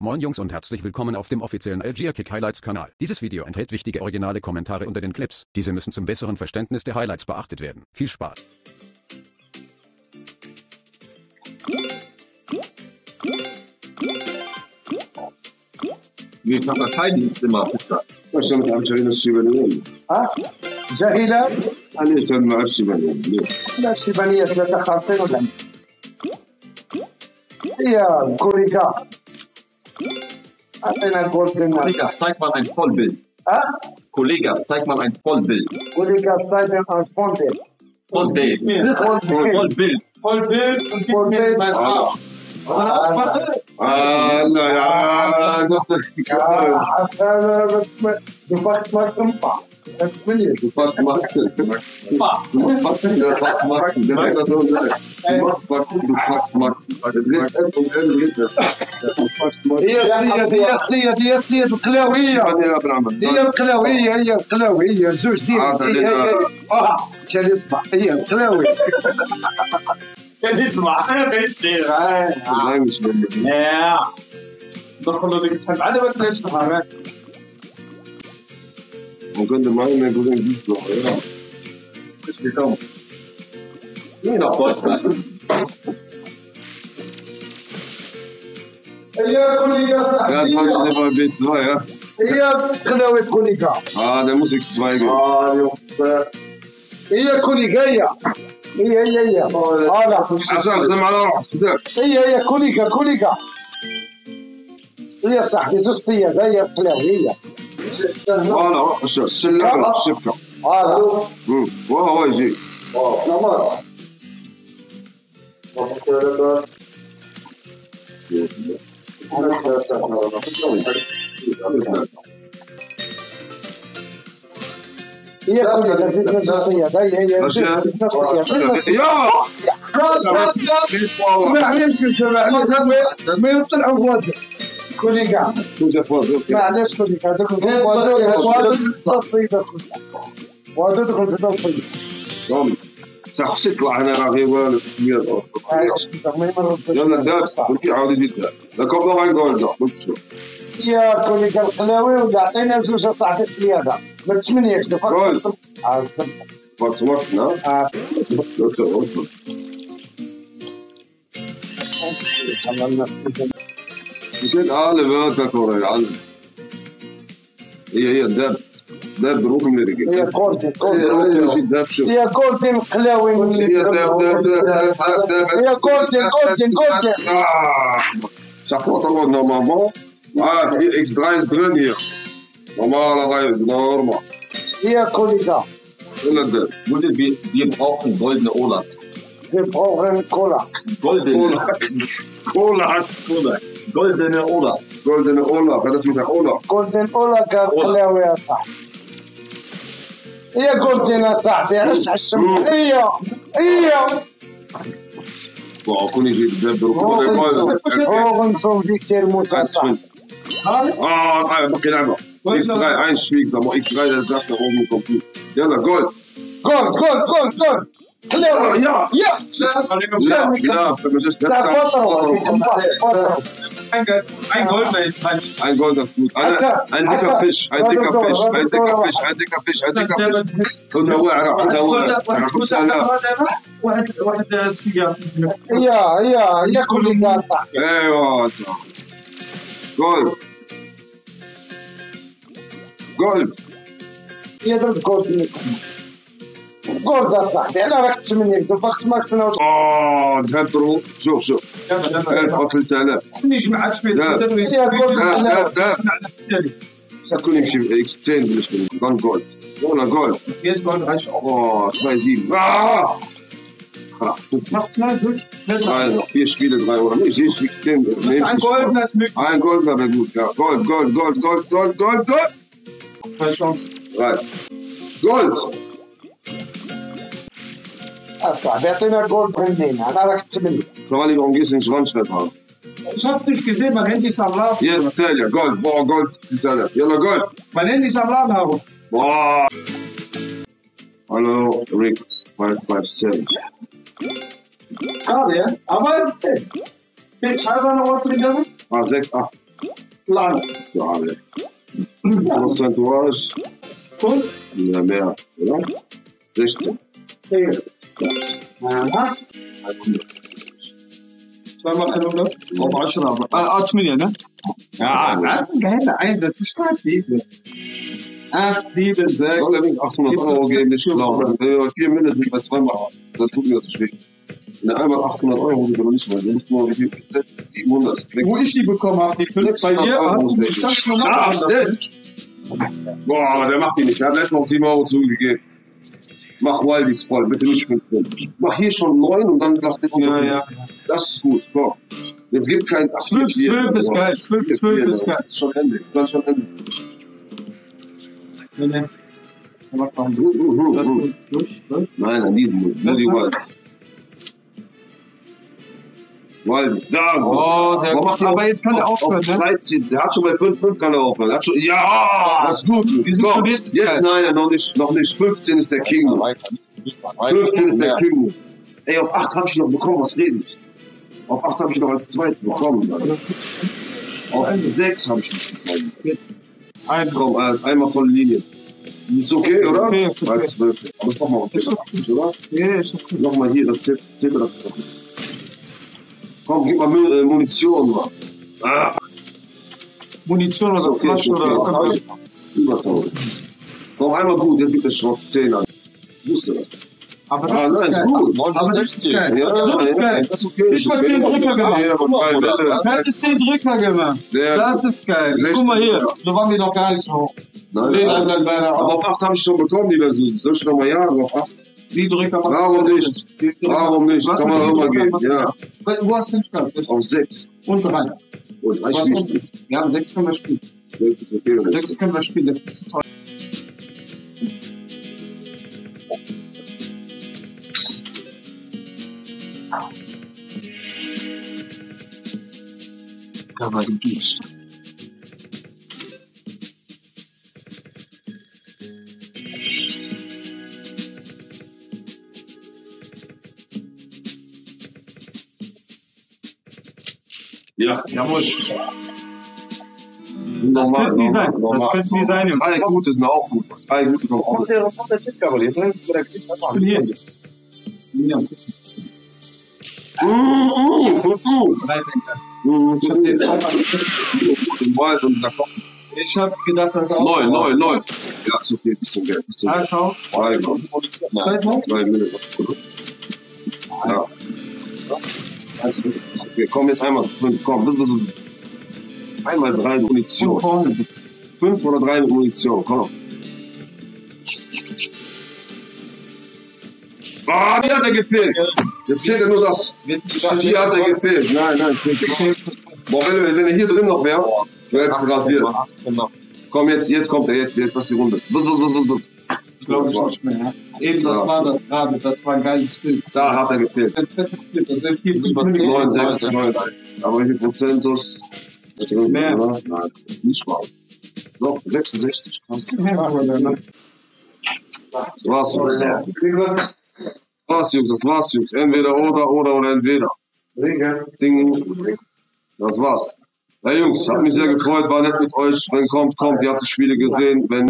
Moin Jungs und herzlich willkommen auf dem offiziellen Algier Kick Highlights Kanal. Dieses Video enthält wichtige originale Kommentare unter den Clips. Diese müssen zum besseren Verständnis der Highlights beachtet werden. Viel Spaß. Nee, ich das Heidi ist immer Pizza. عشان ما تعرفش علينا الشيبانيين ها جاهلة انا تنعرف الشيبانيين ليه؟ لا الشيبانية ثلاثة خالصين ولا انت هي كوريكا Kollege, zeig mal ein Vollbild. Ah? Kollege, zeig mal ein Vollbild. Kollege, zeig mal ein Vollbild. Vollbild. Vollbild. Vollbild. Vollbild und gib Vollbild. mein Arm. Ah. Warte, لا يا قلت لك Du machst mal fünfmal. Das will ich. Du machst Maxen. Du machst Maxen, du machst Maxen. Der sagt das so gesagt. Du machst Maxen, du machst Maxen. Das wird F und L wird das. Du machst Maxen. هي هي هي السيد هي السيد القلاوية يا ابراهيم هي القلاوية هي القلاوية زوج ديال عاد هي- علينا. هي- اه مشان يسمع هي القلاوي كنسمع. فهمتي والله مش دخلوا ديك الحلقة. عاد ما تنساش الحرارة ممكن دماغي ما يقول انجليزي بالعربية مش بيتهم. مين أخوات إياك كوليكا صاحبي لا تحاولش تدفع البيت صغير. إياك خلاوي كوليكا آه ده موسيقى صغير. آه يوصل إياك كوليكا هي هي هي هذا. عشان تخدم على روحك هي هي كوليكا كوليكا. إيه، هي صاحبي زوج صياد هي القلاوي إيه، إيه، هي فوالا السلاح الشبكه هذا. واه هو يجي. Thank. هي كلها تزيد نفس الصياد هي هي نفس الصياد معليش قلت معليش ما يطلعوا بوادر كوليكا معليش كوليكا هذاك وهذا دخل سته الصياد خصو يطلع هنا راه غير والو يلا دار عاود يزيد دار لا كوبا غير جولدا يا كوليك القلاوي ولا عطينا زوج صاحبي السياده من ثمانيه كذا عزب واتس واتس نا واتس واتس واتس كان قالب هذا كوري قالب هي هي داب داب دروك من رجلي هي كورتي كورتي داب شوف هي كورتي القلاوي هي داب داب داب هي كورتي كورتي كورتي شافوا طلعوا نورمالمون آه إكس درايز دغانية نورمال درايز نورمال يا كوليكا ولا ده موديل بي بي brauchen goldene Ola. Wir brauchen Cola. Goldene. Cola. Cola. Goldene Ola. Goldene Ola. Wer das mit der Ola? Golden Ola كنقلاو يا صاحبي. يا قلتين يا صاحبي علاش عشم هي هي وعكوني جيت دابا ركوب الريموت. هو غنصوم ديك تيرموت يا صاحبي. Ah, okay, einfach. X3 ein einschwiegsam, X3, der sagt da oben kommt. Jalla, Gold. Gold, Gold, Gold, Gold. حلاوه يا يا لا لا Ein goldener ist halt. Ein goldener ist gut. Ein, ein dicker Fisch, ein dicker Fisch, ein dicker Fisch, ein dicker Fisch, ein dicker Fisch. Und der Ja, ja, ja, Wara. واحد Ja, ja, ja. يا ياكل الناس أيوه جول ماكس انا اه ذهب برو شوف شوف 1000 او 3000 خصني جمعت شويه لا. تدري هي جولد ذهب ذهب ذهب على التالي سكون يمشي اكس 10 باش نكون جولد ولا جولد يس جولد غاش اه شوي زين اه خلاص شوف خصنا زوج Also, vier Spiele, drei Euro. Nee, ich sehe X10. Nee, ein goldener ist möglich Ein Gold wäre gut, ja. Gold, Gold, Gold, Gold, Gold, Gold, Gold. Zwei Chancen. Drei. Gold! Asta, wer hat denn da Gold bringt den? Anara Kizimini. Normalerweise, warum gehst du nicht ran, haben? Ich hab's nicht gesehen, mein Handy ist am Laden. Yes, tell ya, Gold, boah, Gold, Telia. Yalla, Gold. Mein Handy ist am Laden, Haro. Boah. Hallo, Rick, 557. Schade, ja? Aber, ey. Scheinbar noch was drin, also. Ah, 6, 8. Lang. Schade. So, Prozentual. Und? Ja, mehr, oder? 16. Aha. Zweimal 100. Auf Aschrabe. Ah, 8 Millionen, ne? Ja, das sind geile Einsätze. Ich mag diese. 8, 7, 6. Allerdings 800 Euro geben, ich glaube. Wenn wir 4 Mille sind bei zweimal, dann tut mir das nicht weh. Wenn er einmal 800 Euro dann nicht mehr. Du musst nur wie viel? 700. Wo ich die bekommen habe, die 5 bei dir, 600 Euro hast du die. Sache schon Ah, nett. Boah, aber der macht die nicht. Der hat letztes Mal 7 Euro zugegeben. Mach Wildys voll, bitte nicht 5 5. Mach hier schon 9 und dann lass den unter Ja, 5. ja. Das ist gut. Komm. Jetzt gibt kein. Ach, 12, vier, 12 ist geil. 12, vier, 12 vier, ist geil. Ist schon Ende. Ist dann schon Ende. Nee, nee. Mach mal Das ist gut. Nein, an diesem. Nur Das die war- Wildys. Wildys. Sagen. Oh, sehr Warum gut. Aber jetzt kann er auf- aufhören, auf ne? 13. Der hat schon bei 5, 5 kann er aufhören. Hat schon, ja, das ist gut. Wir sind Komm, schon jetzt jetzt nein, noch nicht, noch nicht. 15 ist der King. 15 ist der King. Ey, auf 8 habe ich noch bekommen, was reden ich? Auf 8 habe ich noch als zweites bekommen. Alter. Auf 6 habe ich nicht bekommen. Jetzt. Ein Komm, ein- einmal volle Linie. Das ist okay, oder? Okay, ist okay. Als 12. Aber das machen wir auch Ist okay, oder? Ja, ist okay. Nochmal hier, das zählt, zählt das doch. Komm, gib mal Mü- äh, Munition, Mann. Ah, Munition, was okay, Quatsch oder Über 1000. Komm, einmal gut, jetzt gibt es schon 10 an. Wusste das. Aber Ah, das nein, ist ist geil. gut. Aber das ist geil. Ja, das ist ja, geil. das ist okay. Ich mal ist okay. den Drücker gemacht. Ja. Das ist den Drücker gemacht. Das ist geil. 16, Guck mal hier. So waren wir noch gar nicht so hoch. Nein, nein. nein, nein, Aber aber auf 8 habe ich schon bekommen, die Versuche. Soll ich noch mal jagen auf 8? Die Drücker machen. Warum nicht? Warum nicht? Was Kann man auch mal gehen. Ja, Wo hast du den Stand? auf 6. Und drei. Und Was ich und- nicht. Ja, sechs können wir spielen. 6 ist okay. oder? Sechs können wir spielen. Das ist zwei. Aber Ja, Jawohl. Das Das könnte nie sein. Das könnte nie sein. Drei gute sind auch gut. Drei gute sind auch gut. Ich bin hier. Ja, Mm, mm, gut, gut. drei Denker. Mm, Ich hab den Im Wald und da kommt es. Ich hab gedacht, das ist auch. Neun, neun, neun. Ja, ist okay, bisschen Geld. Bisschen Geld. Alter. Zwei, Mann. Nein, zwei Minuten. Ja. Also, ist okay. Komm, jetzt einmal fünf. Komm, bis, bis, bis. Einmal drei mit Munition. Fünf oder drei mit Munition. Komm. Ah, hier hat er gefehlt. Jetzt fehlt ja nur das. Hier hat er gefehlt. Nein, nein. Boah, wenn, er- wenn er hier drin noch wäre, wäre es rasiert. Komm, jetzt, jetzt kommt er, jetzt, jetzt, das ist die Runde. Bus, bus, bus, bus, bus. Ich glaube ich nicht mehr. Ja. Eben, das Ja. war das gerade. Das war ein geiles Bild. Da hat er gefehlt. Ein fettes Bild. Das wäre viel über 9, 6, 9, 6. Aber wie viel Prozent ist drin? Mehr. oder? Nein, nicht mal. Doch, 66. Krass. Das war's, Jungs. Das war's, Jungs. Das war's, Jungs. Entweder oder, oder, oder entweder. Ding. Das war's. Ja, Jungs, hat mich sehr gefreut. War nett mit euch. Wenn kommt, kommt. Ihr habt die Spiele gesehen. Wenn